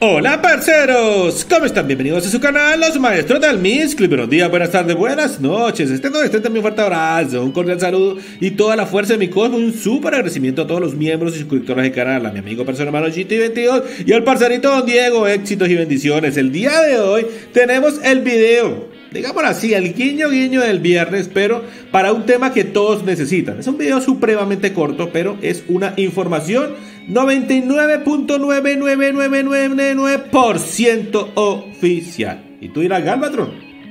Hola parceros, ¿cómo están? Bienvenidos a su canal, los maestros del Miss Buenos días, buenas tardes, buenas noches. Estén donde estén también fuerte abrazo, un cordial saludo y toda la fuerza de mi cosmos. Un súper agradecimiento a todos los miembros y suscriptores del canal, a mi amigo personal hermano GT22 y al parcerito Don Diego. Éxitos y bendiciones. El día de hoy tenemos el video digámoslo así, el guiño guiño del viernes, pero para un tema que todos necesitan. Es un video supremamente corto, pero es una información 99.99999% oficial. Y tú dirás, Galvatron,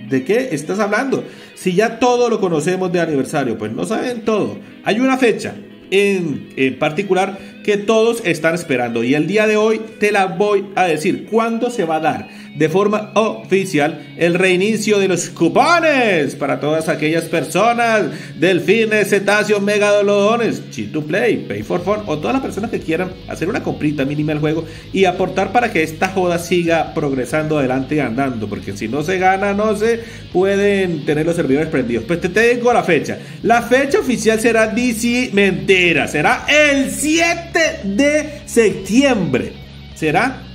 ¿de qué estás hablando? Si ya todo lo conocemos de aniversario, pues no saben todo. Hay una fecha en, en particular que todos están esperando y el día de hoy te la voy a decir. ¿Cuándo se va a dar? De forma oficial el reinicio de los cupones para todas aquellas personas, delfines, cetáceos, megalodоnes, cheat to play, pay for fun o todas las personas que quieran hacer una comprita mínima al juego y aportar para que esta joda siga progresando adelante y andando, porque si no se gana, no se pueden tener los servidores prendidos. Pues te tengo la fecha. La fecha oficial será DC Mentira, será el 7 de septiembre. Será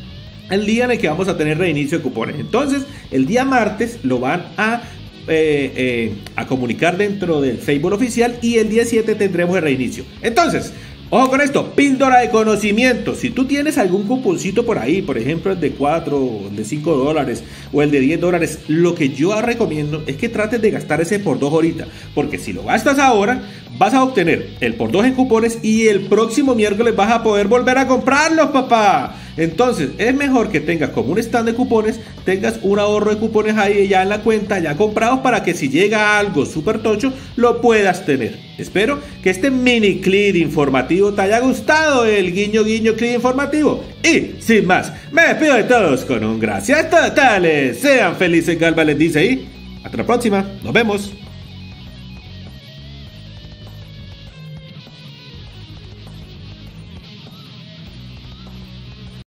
el día en el que vamos a tener reinicio de cupones. Entonces, el día martes lo van a, eh, eh, a comunicar dentro del Facebook oficial y el día 7 tendremos el reinicio. Entonces, Ojo con esto, píldora de conocimiento. Si tú tienes algún cuponcito por ahí, por ejemplo el de 4, el de 5 dólares o el de 10 dólares, lo que yo recomiendo es que trates de gastar ese por 2 ahorita. Porque si lo gastas ahora, vas a obtener el por 2 en cupones y el próximo miércoles vas a poder volver a comprarlos, papá. Entonces, es mejor que tengas como un stand de cupones, tengas un ahorro de cupones ahí ya en la cuenta, ya comprados, para que si llega algo súper tocho, lo puedas tener. Espero que este mini clip informativo te haya gustado, el guiño guiño clip informativo. Y, sin más, me despido de todos con un gracias totales. Sean felices, Galva les dice y hasta la próxima. Nos vemos.